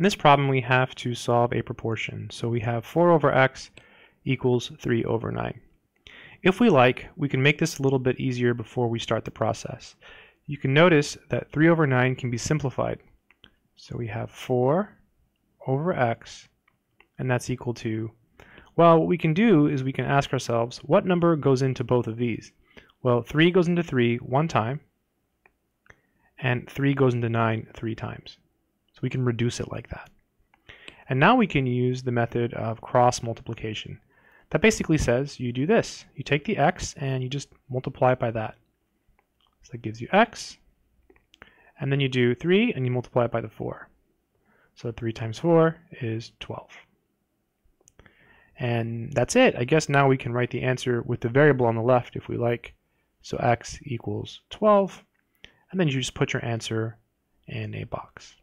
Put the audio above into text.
In this problem we have to solve a proportion. So we have 4 over x equals 3 over 9. If we like, we can make this a little bit easier before we start the process. You can notice that 3 over 9 can be simplified. So we have 4 over x, and that's equal to, well, what we can do is we can ask ourselves, what number goes into both of these? Well, 3 goes into 3 one time, and 3 goes into 9 three times. So we can reduce it like that. And now we can use the method of cross multiplication. That basically says you do this. You take the x and you just multiply it by that. So that gives you x. And then you do 3 and you multiply it by the 4. So 3 times 4 is 12. And that's it. I guess now we can write the answer with the variable on the left if we like. So x equals 12. And then you just put your answer in a box.